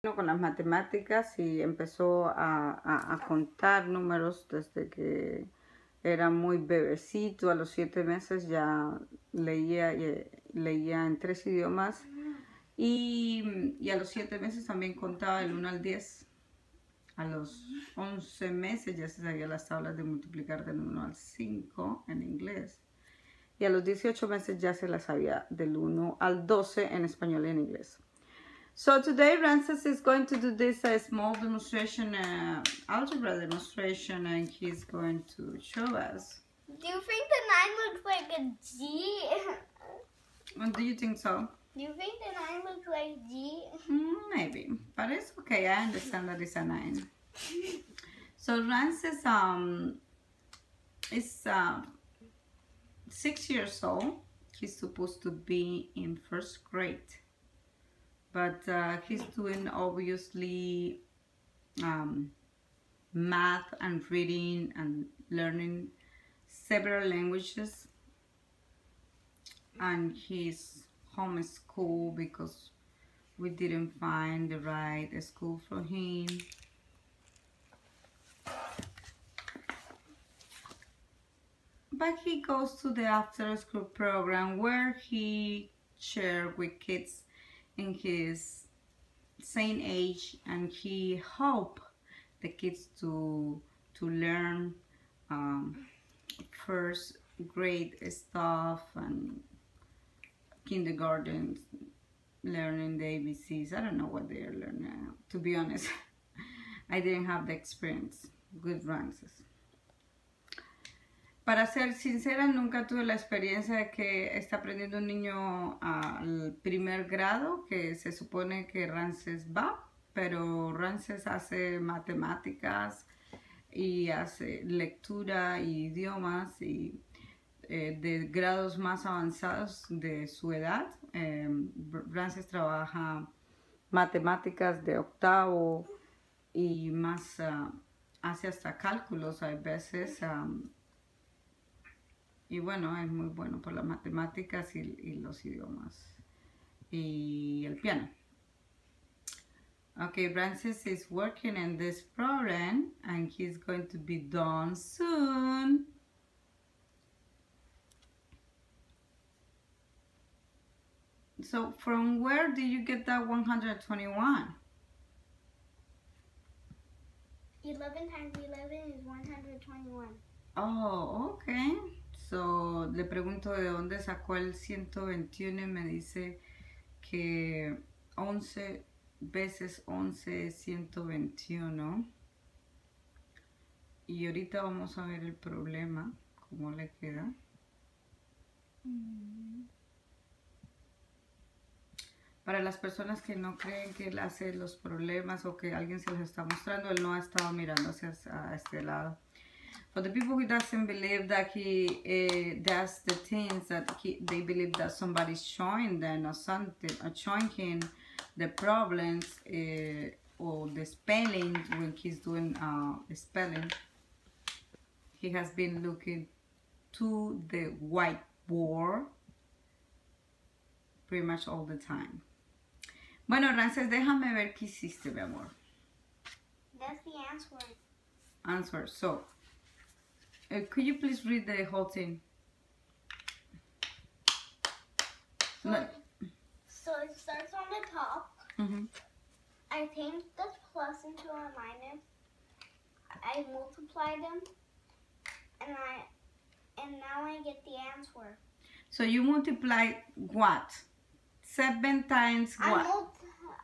con las matemáticas y empezó a, a, a, contar números desde que era muy bebecito. A los siete meses ya leía, leía en tres idiomas y, y, a los siete meses también contaba el 1 al 10. A los 11 meses ya se sabía las tablas de multiplicar del 1 al 5 en inglés. Y a los 18 meses ya se las sabía del 1 al 12 en español y en inglés. So today Ramses is going to do this a small demonstration, uh, algebra demonstration, and he's going to show us. Do you think the 9 looks like a G? What do you think so? Do you think the 9 looks like G? Mm, maybe, but it's okay. I understand that it's a 9. So Ramses um, is uh, 6 years old. He's supposed to be in first grade but uh, he's doing obviously um, math and reading and learning several languages. And he's homeschooled because we didn't find the right school for him. But he goes to the after school program where he share with kids in his same age and he hope the kids to to learn um, first grade stuff and kindergarten learning the ABCs. I don't know what they are learning. To be honest, I didn't have the experience. Good runs. Para ser sincera, nunca tuve la experiencia de que está aprendiendo un niño al primer grado, que se supone que Rances va, pero Rances hace matemáticas y hace lectura y idiomas y eh, de grados más avanzados de su edad. Eh, Rances trabaja matemáticas de octavo y más uh, hace hasta cálculos a veces. Y bueno, es muy bueno por las matemáticas y, y los idiomas y el piano. Okay, Ramses is working in this program and he's going to be done soon. So from where did you get that 121? 11 times 11 is 121. Oh, okay. So, le pregunto de dónde sacó el 121 y me dice que 11 veces 11 es 121. Y ahorita vamos a ver el problema, cómo le queda. Para las personas que no creen que él hace los problemas o que alguien se los está mostrando, él no ha estado mirando hacia este lado. For the people who doesn't believe that he uh, does the things that he, they believe that somebody's showing them or something, or showing him the problems uh, or the spelling when he's doing uh, spelling, he has been looking to the whiteboard pretty much all the time. Bueno, Ramses, déjame ver qué hiciste, mi amor. That's the answer. Answer. So, uh, could you please read the whole thing? So, no. so it starts on the top. Mm -hmm. I change this plus into a minus. I multiply them, and I and now I get the answer. So you multiply what? Seven times what? I, mul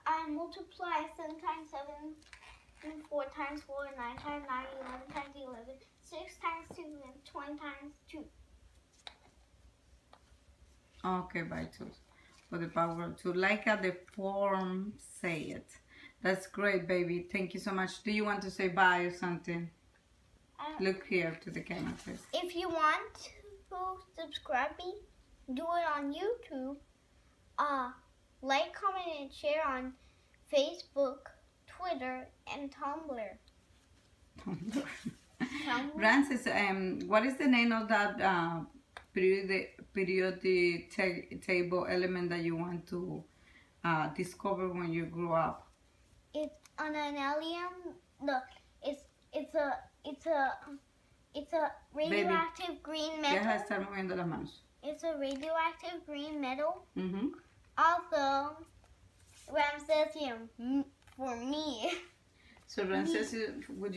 I multiply seven times seven, four times four, nine times nine, eleven. 6 times 2 and 20 times 2. Okay, by 2. For the power of 2. Like how the form say it. That's great, baby. Thank you so much. Do you want to say bye or something? Uh, Look here to the camera, please. If you want to subscribe me, do it on YouTube. Uh, like, comment, and share on Facebook, Twitter, and Tumblr. Tumblr. Ramses, um, what is the name of that uh, periodic, periodic table element that you want to uh, discover when you grow up? it's on an alien. No, it's it's a it's a it's a radioactive green Deja de metal. estar moviendo las manos. It's a radioactive green metal. Ujú. Also, Ramsesium for me. So Ramses, would you